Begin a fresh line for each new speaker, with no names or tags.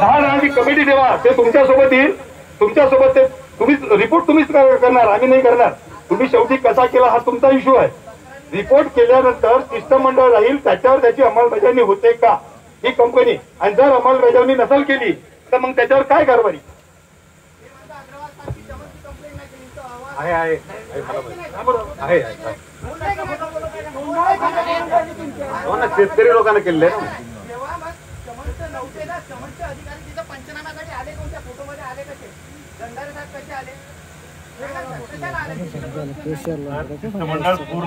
दहा जणांची कमिटी ठेवा. ते तुमच्यासोबत येईल. तुमच्यासोबत ते तुम्ही रिपोर्ट तुम्हीच करणार. आम्ही नाही करणार. तुम्ही शेवटी कसा केला हा तुमचा इश्यू आहे. रिपोर्ट केल्यानंतर शिष्टमंडळ राहील. त्याच्यावर त्याची अंमलबजावणी होते का? ही कंपनी आणि जर अंमलबजावणी नसेल केली तर मग त्याच्यावर काय कारवाई?
आहे आहे. आहे, हो ना शेतकरी लोकांना केले ना?
ना समन्स अधिकारी तिथं पंचनाम्यासाठी आले कोणत्या फोटोमध्ये आले कसे दंडारे साहेब कसे आले कशाला आले
शिष्टमंडळ पूर्ण